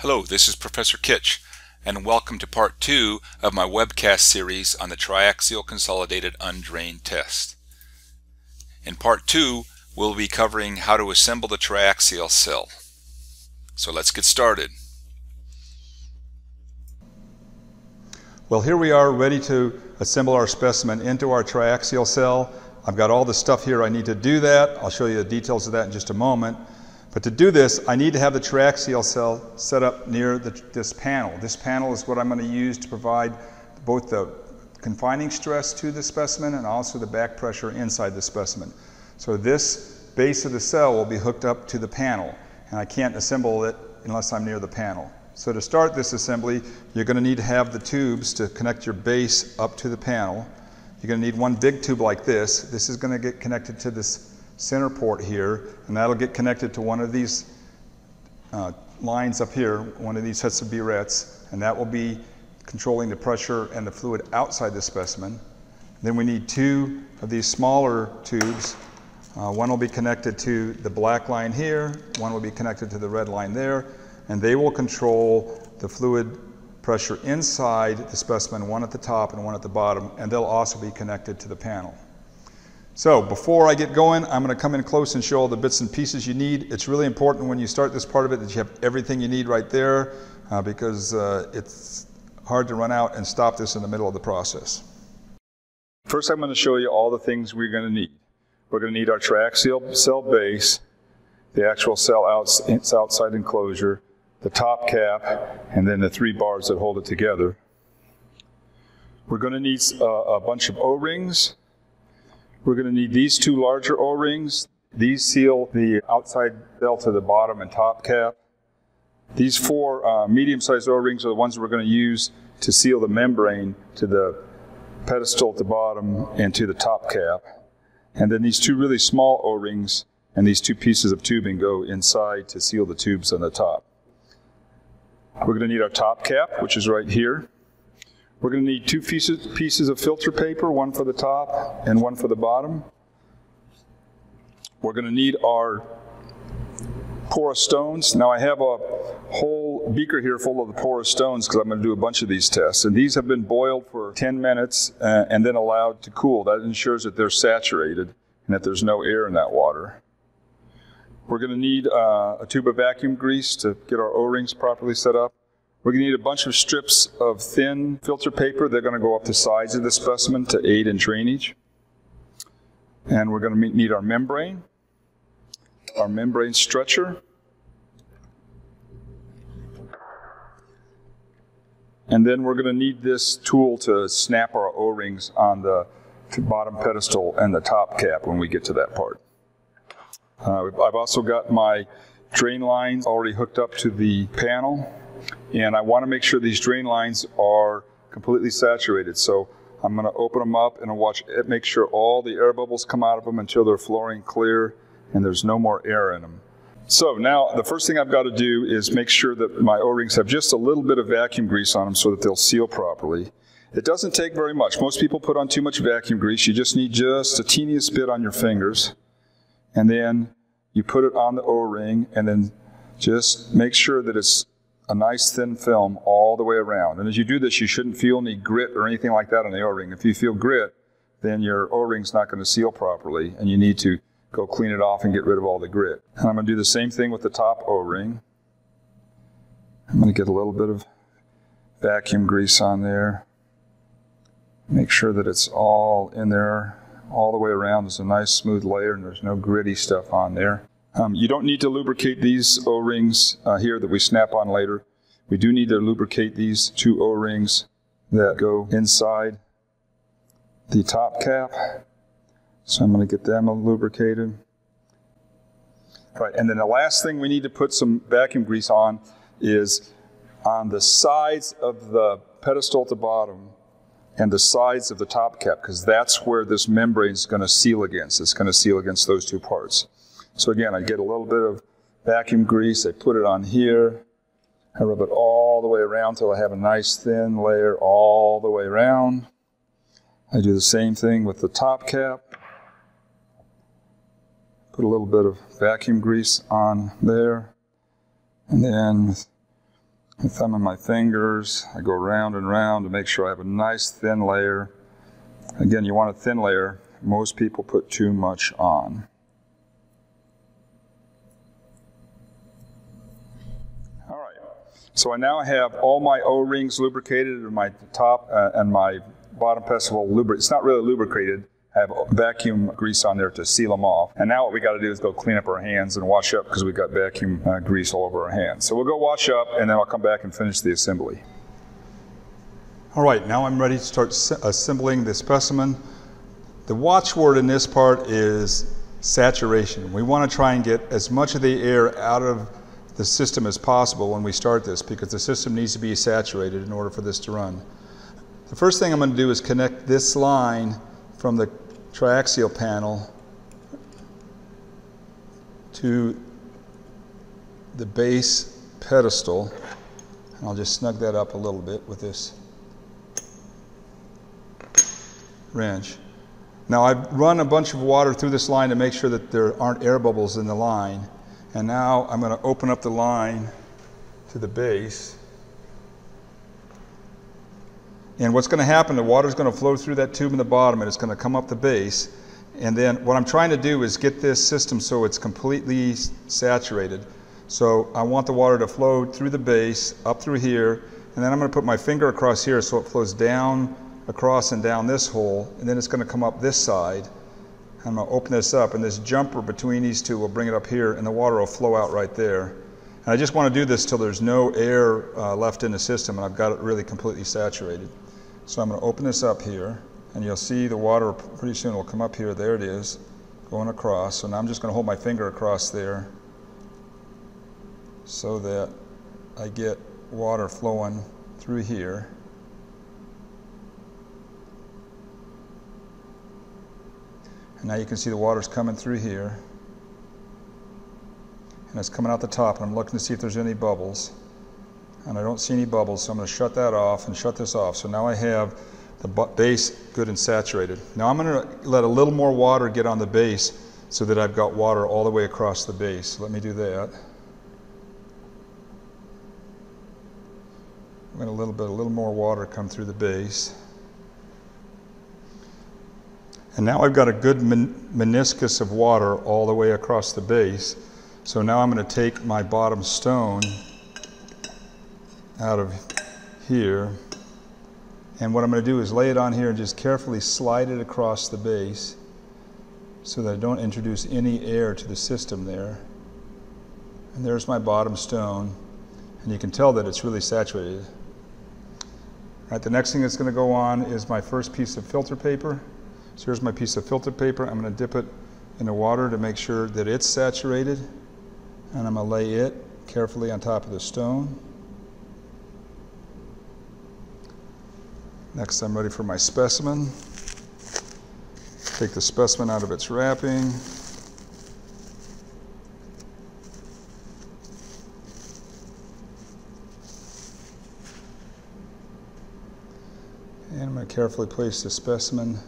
Hello, this is Professor Kitch, and welcome to part two of my webcast series on the triaxial consolidated undrained test. In part two, we'll be covering how to assemble the triaxial cell. So let's get started. Well, here we are ready to assemble our specimen into our triaxial cell. I've got all the stuff here I need to do that. I'll show you the details of that in just a moment. But to do this, I need to have the triaxial cell set up near the, this panel. This panel is what I'm going to use to provide both the confining stress to the specimen and also the back pressure inside the specimen. So this base of the cell will be hooked up to the panel, and I can't assemble it unless I'm near the panel. So to start this assembly, you're going to need to have the tubes to connect your base up to the panel. You're going to need one big tube like this. This is going to get connected to this center port here, and that'll get connected to one of these uh, lines up here, one of these sets of burettes, and that will be controlling the pressure and the fluid outside the specimen. Then we need two of these smaller tubes. Uh, one will be connected to the black line here, one will be connected to the red line there, and they will control the fluid pressure inside the specimen, one at the top and one at the bottom, and they'll also be connected to the panel. So before I get going, I'm going to come in close and show all the bits and pieces you need. It's really important when you start this part of it that you have everything you need right there uh, because uh, it's hard to run out and stop this in the middle of the process. First, I'm going to show you all the things we're going to need. We're going to need our triaxial cell base, the actual cell outside enclosure, the top cap, and then the three bars that hold it together. We're going to need uh, a bunch of O-rings, we're going to need these two larger O-rings. These seal the outside belt to the bottom and top cap. These four uh, medium-sized O-rings are the ones we're going to use to seal the membrane to the pedestal at the bottom and to the top cap. And then these two really small O-rings and these two pieces of tubing go inside to seal the tubes on the top. We're going to need our top cap, which is right here. We're going to need two pieces, pieces of filter paper, one for the top and one for the bottom. We're going to need our porous stones. Now I have a whole beaker here full of the porous stones because I'm going to do a bunch of these tests. And these have been boiled for 10 minutes uh, and then allowed to cool. That ensures that they're saturated and that there's no air in that water. We're going to need uh, a tube of vacuum grease to get our O-rings properly set up. We're going to need a bunch of strips of thin filter paper. They're going to go up the sides of the specimen to aid in drainage. And we're going to need our membrane, our membrane stretcher, and then we're going to need this tool to snap our O-rings on the bottom pedestal and the top cap when we get to that part. Uh, I've also got my drain lines already hooked up to the panel and I want to make sure these drain lines are completely saturated. So I'm going to open them up and watch it, make sure all the air bubbles come out of them until they're fluorine clear and there's no more air in them. So now the first thing I've got to do is make sure that my O-rings have just a little bit of vacuum grease on them so that they'll seal properly. It doesn't take very much. Most people put on too much vacuum grease. You just need just a teeniest bit on your fingers. And then you put it on the O-ring and then just make sure that it's a nice thin film all the way around. And as you do this, you shouldn't feel any grit or anything like that on the O-ring. If you feel grit, then your O-ring's not going to seal properly, and you need to go clean it off and get rid of all the grit. And I'm going to do the same thing with the top O-ring. I'm going to get a little bit of vacuum grease on there. Make sure that it's all in there all the way around. There's a nice smooth layer and there's no gritty stuff on there. Um, you don't need to lubricate these O-rings uh, here that we snap on later. We do need to lubricate these two O-rings that go inside the top cap. So I'm going to get them lubricated. Right, and then the last thing we need to put some vacuum grease on is on the sides of the pedestal at the bottom and the sides of the top cap, because that's where this membrane is going to seal against. It's going to seal against those two parts. So again, I get a little bit of vacuum grease, I put it on here, I rub it all the way around until I have a nice thin layer all the way around. I do the same thing with the top cap. Put a little bit of vacuum grease on there. And then with My thumb and my fingers, I go round and round to make sure I have a nice thin layer. Again, you want a thin layer. Most people put too much on. All right, so I now have all my O-rings lubricated and my top uh, and my bottom pedestal lubricated. It's not really lubricated. I have vacuum grease on there to seal them off. And now what we got to do is go clean up our hands and wash up because we've got vacuum uh, grease all over our hands. So we'll go wash up and then I'll come back and finish the assembly. All right, now I'm ready to start assembling the specimen. The watchword in this part is saturation. We want to try and get as much of the air out of the system as possible when we start this because the system needs to be saturated in order for this to run. The first thing I'm going to do is connect this line from the triaxial panel to the base pedestal. And I'll just snug that up a little bit with this wrench. Now I've run a bunch of water through this line to make sure that there aren't air bubbles in the line. And now I'm going to open up the line to the base. And what's going to happen, the water is going to flow through that tube in the bottom and it's going to come up the base. And then what I'm trying to do is get this system so it's completely saturated. So I want the water to flow through the base, up through here, and then I'm going to put my finger across here so it flows down, across, and down this hole, and then it's going to come up this side. I'm going to open this up, and this jumper between these two will bring it up here, and the water will flow out right there. And I just want to do this till there's no air uh, left in the system, and I've got it really completely saturated. So I'm going to open this up here, and you'll see the water pretty soon will come up here. There it is, going across. So now I'm just going to hold my finger across there so that I get water flowing through here. And now you can see the water's coming through here. And it's coming out the top, and I'm looking to see if there's any bubbles and I don't see any bubbles, so I'm going to shut that off and shut this off. So now I have the base good and saturated. Now I'm going to let a little more water get on the base so that I've got water all the way across the base. Let me do that. I'm going to a little bit, a little more water come through the base. And now I've got a good meniscus of water all the way across the base. So now I'm going to take my bottom stone out of here. And what I'm going to do is lay it on here and just carefully slide it across the base so that I don't introduce any air to the system there. And there's my bottom stone. And you can tell that it's really saturated. All right, the next thing that's going to go on is my first piece of filter paper. So here's my piece of filter paper. I'm going to dip it in the water to make sure that it's saturated. And I'm going to lay it carefully on top of the stone. Next, I'm ready for my specimen. Take the specimen out of its wrapping. And I'm going to carefully place the specimen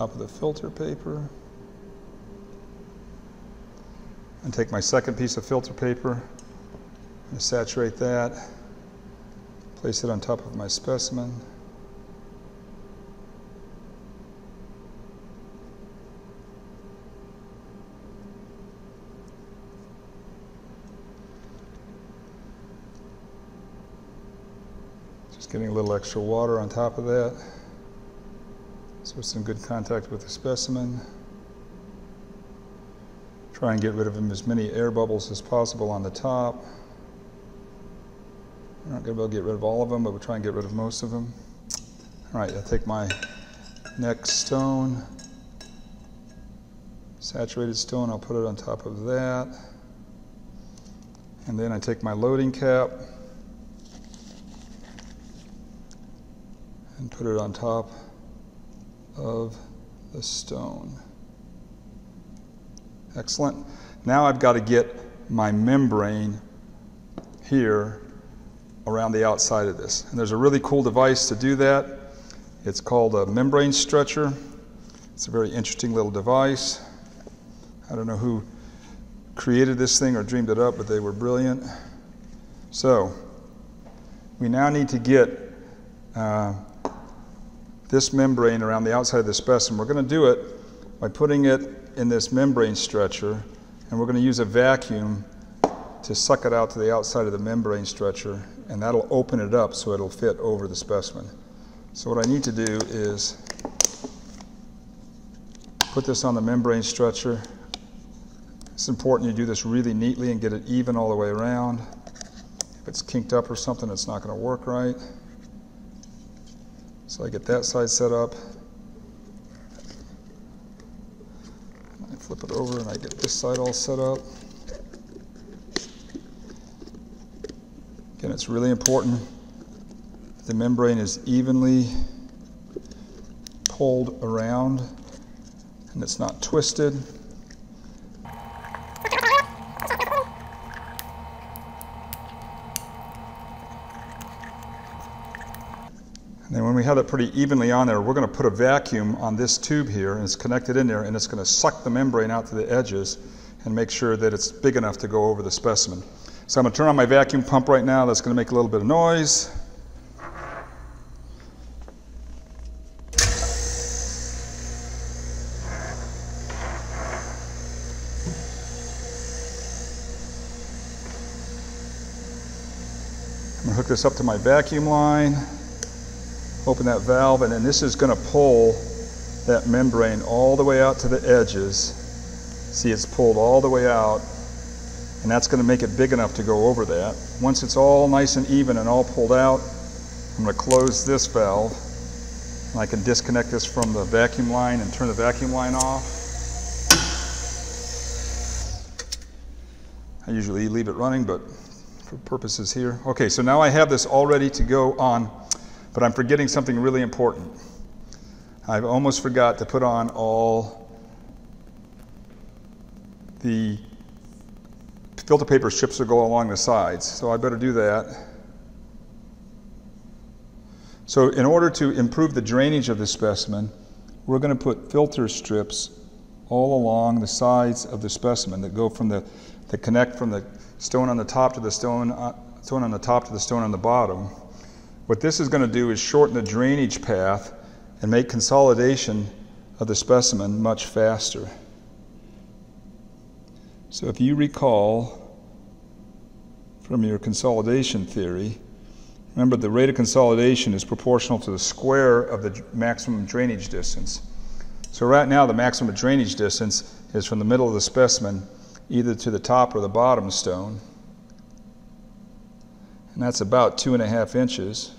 top of the filter paper. And take my second piece of filter paper and saturate that, place it on top of my specimen. Just getting a little extra water on top of that so it's in good contact with the specimen. Try and get rid of as many air bubbles as possible on the top. We're not going to be able to get rid of all of them, but we'll try and get rid of most of them. All right, I'll take my next stone, saturated stone, I'll put it on top of that. And then I take my loading cap and put it on top of the stone. Excellent. Now I've got to get my membrane here around the outside of this. And there's a really cool device to do that. It's called a membrane stretcher. It's a very interesting little device. I don't know who created this thing or dreamed it up, but they were brilliant. So, we now need to get uh, this membrane around the outside of the specimen. We're going to do it by putting it in this membrane stretcher, and we're going to use a vacuum to suck it out to the outside of the membrane stretcher, and that'll open it up so it'll fit over the specimen. So what I need to do is put this on the membrane stretcher. It's important you do this really neatly and get it even all the way around. If it's kinked up or something, it's not going to work right. So I get that side set up. I flip it over and I get this side all set up. Again, it's really important the membrane is evenly pulled around and it's not twisted. And then when we have it pretty evenly on there, we're going to put a vacuum on this tube here, and it's connected in there, and it's going to suck the membrane out to the edges and make sure that it's big enough to go over the specimen. So I'm going to turn on my vacuum pump right now. That's going to make a little bit of noise. I'm going to hook this up to my vacuum line open that valve and then this is going to pull that membrane all the way out to the edges. See it's pulled all the way out and that's going to make it big enough to go over that. Once it's all nice and even and all pulled out, I'm going to close this valve I can disconnect this from the vacuum line and turn the vacuum line off. I usually leave it running but for purposes here. Okay, so now I have this all ready to go on but I'm forgetting something really important. I've almost forgot to put on all the filter paper strips that go along the sides, so I better do that. So in order to improve the drainage of the specimen, we're going to put filter strips all along the sides of the specimen that go from the, that connect from the stone on the top to the stone, uh, stone on the top to the stone on the bottom. What this is going to do is shorten the drainage path and make consolidation of the specimen much faster. So if you recall from your consolidation theory, remember the rate of consolidation is proportional to the square of the maximum drainage distance. So right now the maximum drainage distance is from the middle of the specimen either to the top or the bottom stone. And that's about two and a half inches.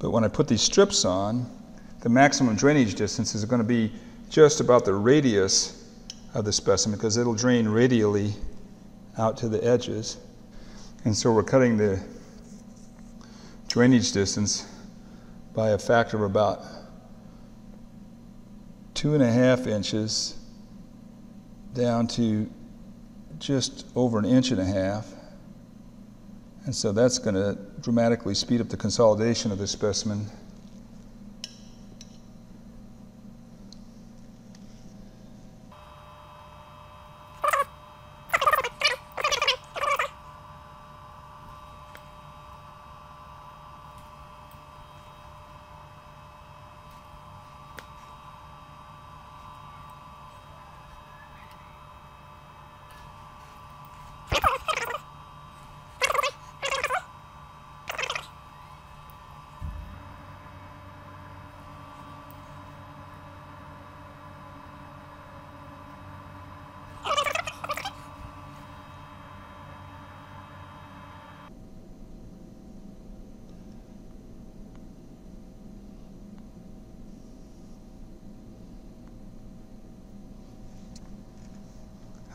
But when I put these strips on, the maximum drainage distance is going to be just about the radius of the specimen because it'll drain radially out to the edges. And so we're cutting the drainage distance by a factor of about two and a half inches down to just over an inch and a half. And so that's going to dramatically speed up the consolidation of this specimen.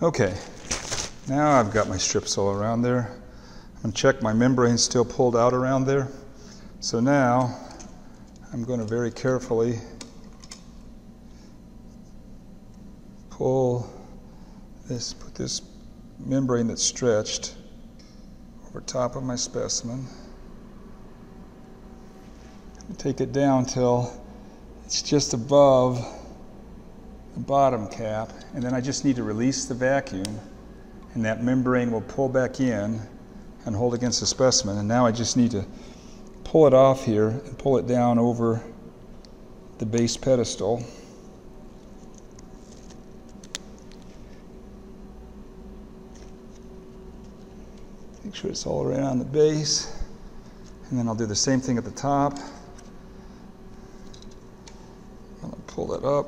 Okay, now I've got my strips all around there. I'm check my membrane still pulled out around there. So now I'm going to very carefully pull this, put this membrane that's stretched over top of my specimen. Take it down till it's just above the bottom cap, and then I just need to release the vacuum, and that membrane will pull back in and hold against the specimen. And now I just need to pull it off here and pull it down over the base pedestal. Make sure it's all around the base. And then I'll do the same thing at the top. I'll pull that up.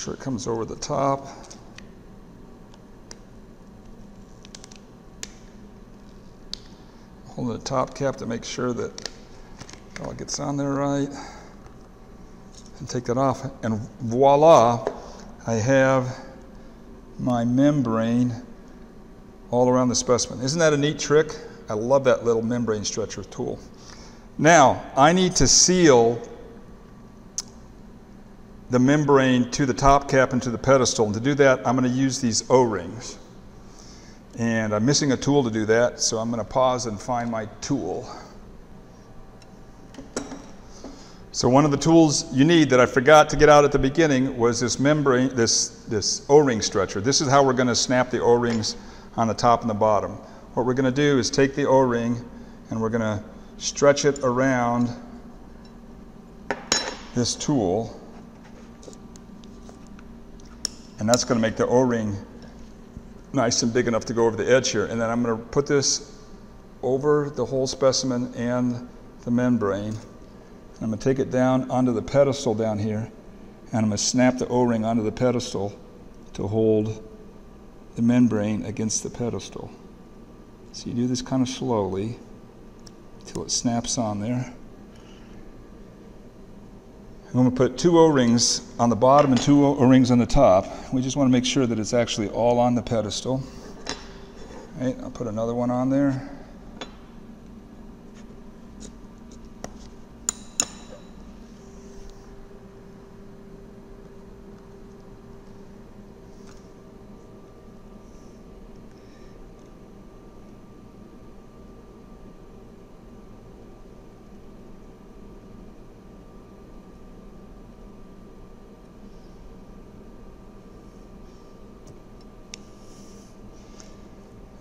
Sure it comes over the top. Holding the top cap to make sure that all gets on there right. And take that off. And voila, I have my membrane all around the specimen. Isn't that a neat trick? I love that little membrane stretcher tool. Now, I need to seal the membrane to the top cap and to the pedestal. And to do that, I'm going to use these O-rings. And I'm missing a tool to do that, so I'm going to pause and find my tool. So one of the tools you need that I forgot to get out at the beginning was this membrane, this, this O-ring stretcher. This is how we're going to snap the O-rings on the top and the bottom. What we're going to do is take the O-ring and we're going to stretch it around this tool. And that's going to make the O-ring nice and big enough to go over the edge here. And then I'm going to put this over the whole specimen and the membrane. And I'm going to take it down onto the pedestal down here. And I'm going to snap the O-ring onto the pedestal to hold the membrane against the pedestal. So you do this kind of slowly until it snaps on there. I'm going to put two O-rings on the bottom and two O-rings on the top. We just want to make sure that it's actually all on the pedestal. Right, I'll put another one on there.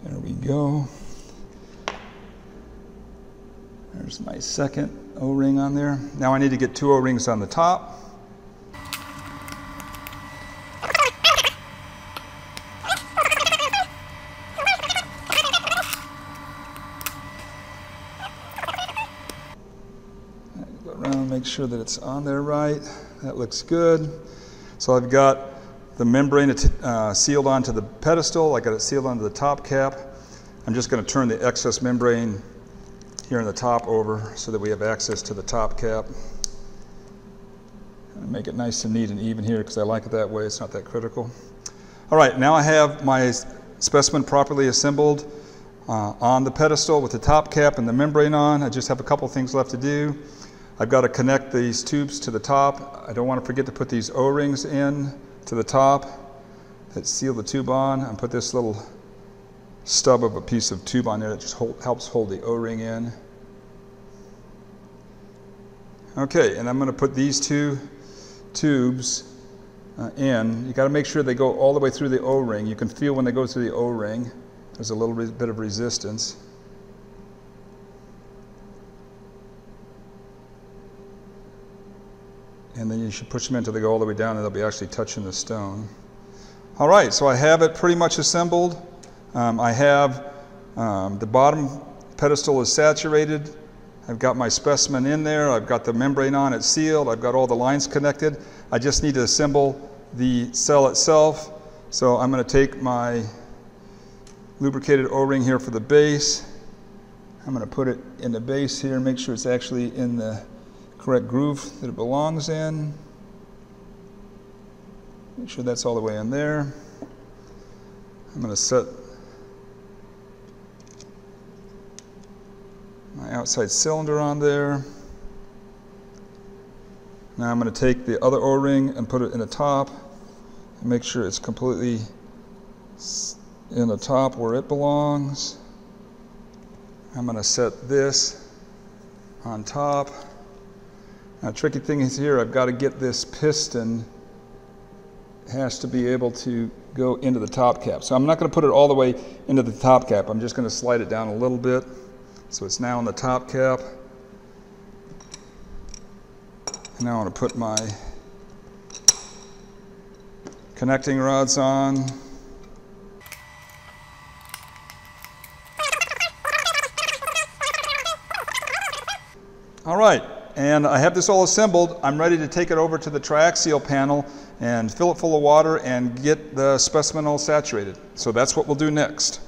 There we go. There's my second O-ring on there. Now I need to get two O-rings on the top. Go around, make sure that it's on there right. That looks good. So I've got the membrane uh, sealed onto the pedestal. I got it sealed onto the top cap. I'm just going to turn the excess membrane here in the top over so that we have access to the top cap. Make it nice and neat and even here because I like it that way. It's not that critical. All right, now I have my specimen properly assembled uh, on the pedestal with the top cap and the membrane on. I just have a couple things left to do. I've got to connect these tubes to the top. I don't want to forget to put these O-rings in to the top that seal the tube on and put this little stub of a piece of tube on there that just hold, helps hold the O-ring in. Okay, and I'm going to put these two tubes uh, in. You got to make sure they go all the way through the O-ring. You can feel when they go through the O-ring, there's a little bit of resistance. and then you should push them until they go all the way down and they'll be actually touching the stone. All right, so I have it pretty much assembled. Um, I have um, the bottom pedestal is saturated. I've got my specimen in there. I've got the membrane on, it's sealed. I've got all the lines connected. I just need to assemble the cell itself. So I'm going to take my lubricated O-ring here for the base. I'm going to put it in the base here, make sure it's actually in the correct groove that it belongs in. Make sure that's all the way in there. I'm going to set my outside cylinder on there. Now I'm going to take the other O-ring and put it in the top and make sure it's completely in the top where it belongs. I'm going to set this on top. Now, tricky thing is here, I've got to get this piston has to be able to go into the top cap. So I'm not going to put it all the way into the top cap. I'm just going to slide it down a little bit. So it's now in the top cap. And now I want to put my connecting rods on. All right, and I have this all assembled. I'm ready to take it over to the triaxial panel and fill it full of water and get the specimen all saturated. So that's what we'll do next.